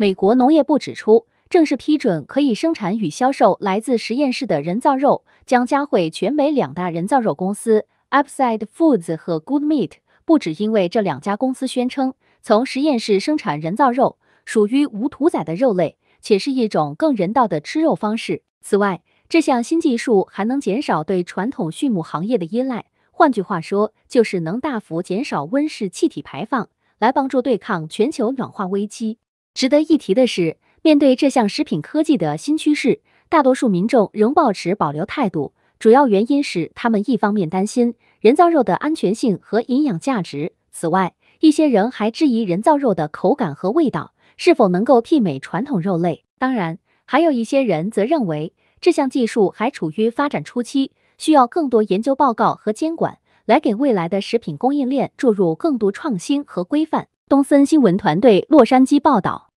美国农业部指出，正式批准可以生产与销售来自实验室的人造肉，将加惠全美两大人造肉公司 Upside Foods 和 Good Meat。不只因为这两家公司宣称从实验室生产人造肉属于无屠宰的肉类，且是一种更人道的吃肉方式。此外，这项新技术还能减少对传统畜牧行业的依赖，换句话说，就是能大幅减少温室气体排放，来帮助对抗全球暖化危机。值得一提的是，面对这项食品科技的新趋势，大多数民众仍保持保留态度。主要原因是他们一方面担心人造肉的安全性和营养价值，此外，一些人还质疑人造肉的口感和味道是否能够媲美传统肉类。当然，还有一些人则认为这项技术还处于发展初期，需要更多研究报告和监管，来给未来的食品供应链注入更多创新和规范。东森新闻团队洛杉矶报道。